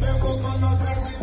Tengo con otra